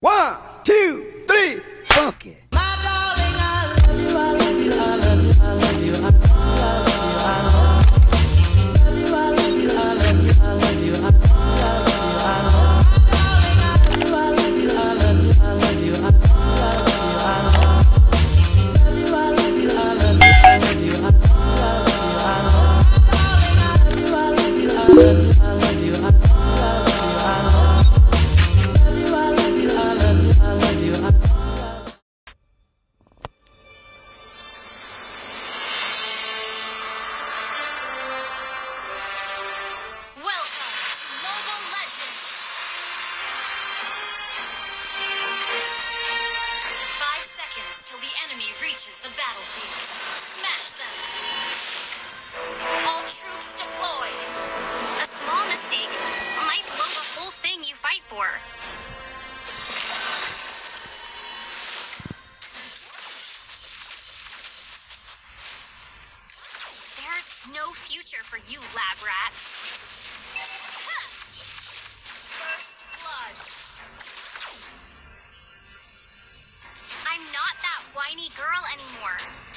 One, two, three, fuck it. the battlefield. Smash them! girl anymore.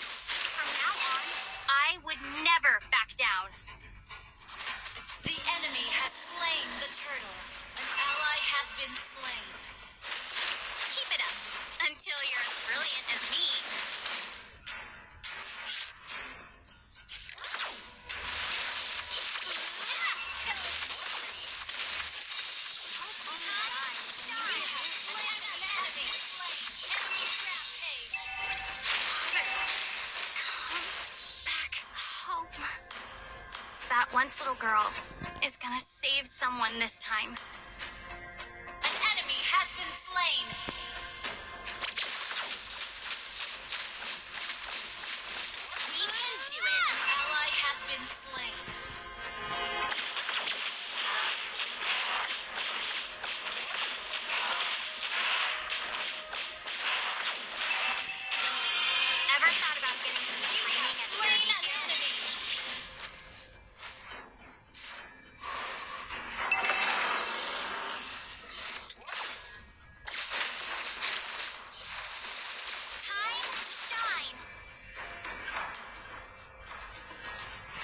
From now on, I would never back down. The enemy has slain the turtle. An ally has been slain. that once little girl is gonna save someone this time.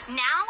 Now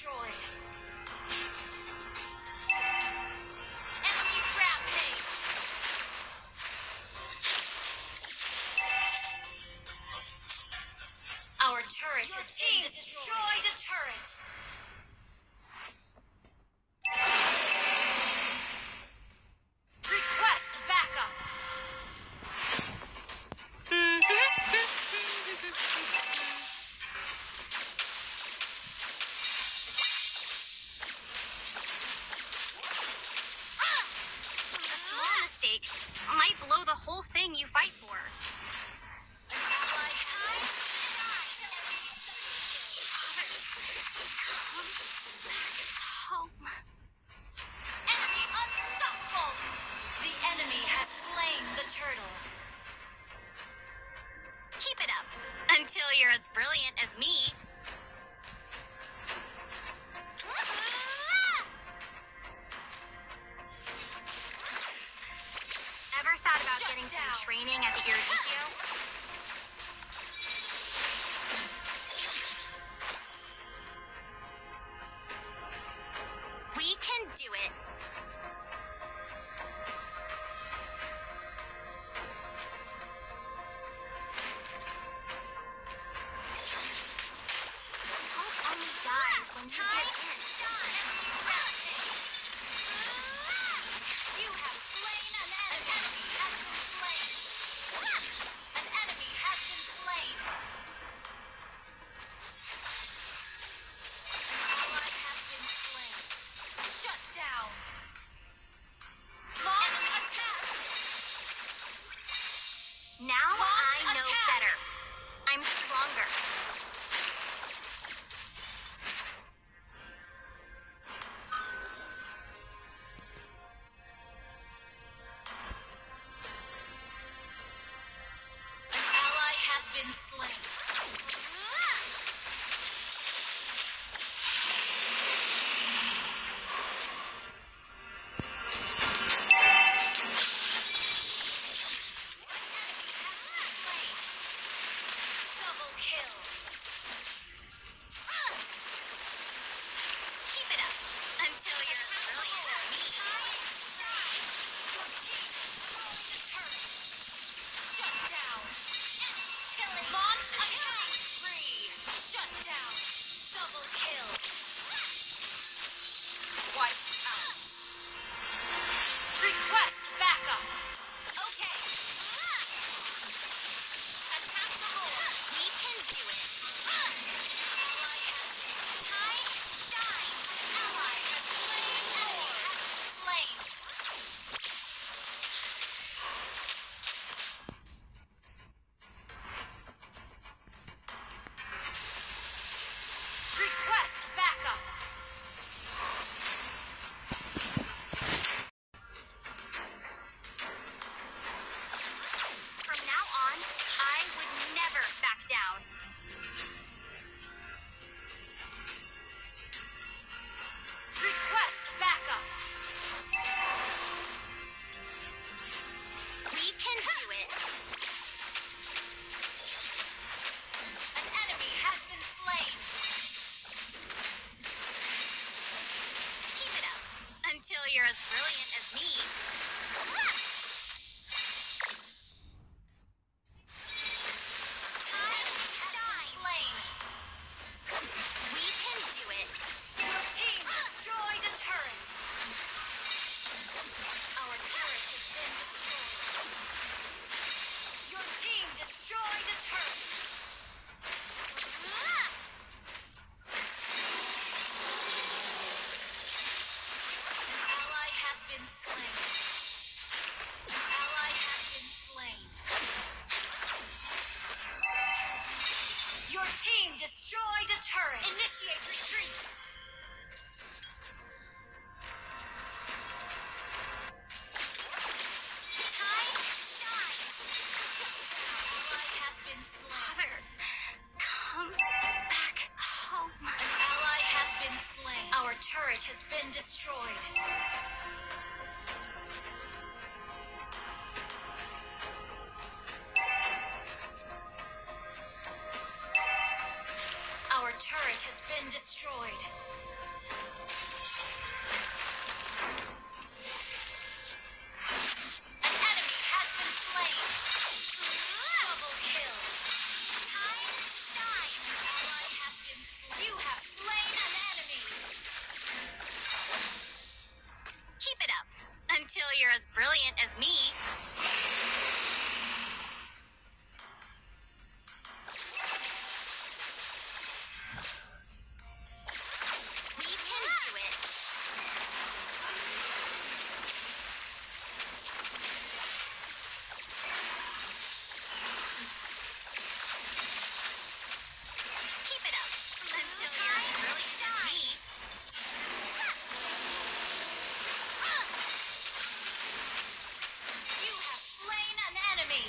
destroyed. Our turret Your has destroyed. destroyed a turret. blow the whole thing you fight for. turtle. Keep it up, until you're as brilliant as me. some training at the Eruditio? lane. brilliant as me. Look! Initiate retreat. Ally has been come back home. An ally has been slain. Our turret has been destroyed. destroyed. Enemy.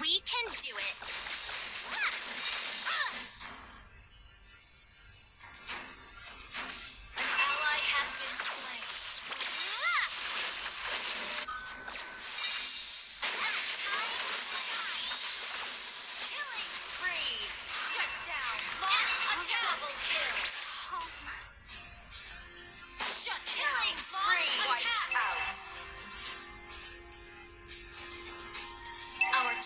We can do it.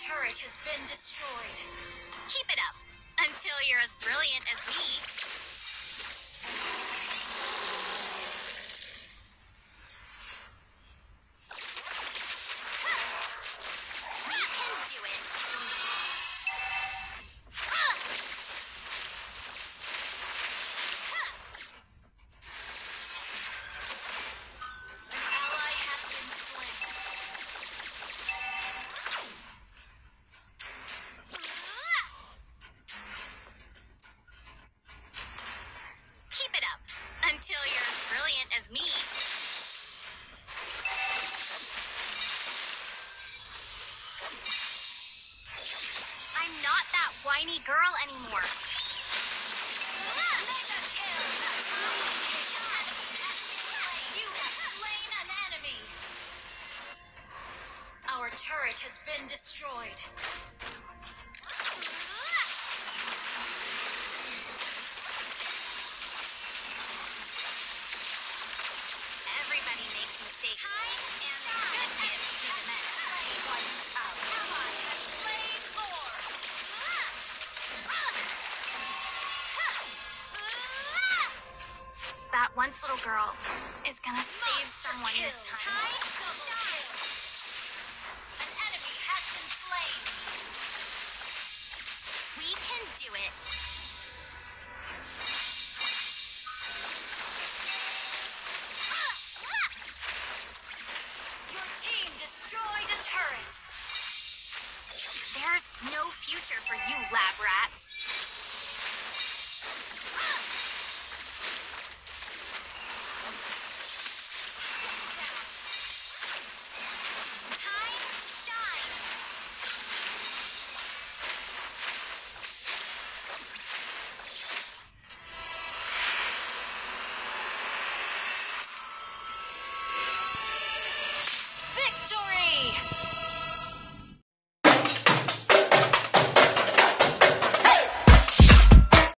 Turret has been destroyed. Keep it up until you're as brilliant as me. Whiny girl anymore. You have slain an enemy. Our turret has been destroyed. Once little girl is gonna save someone this time. An enemy has been slain. We can do it. Your team destroyed a turret. There's no future for you, lab rats.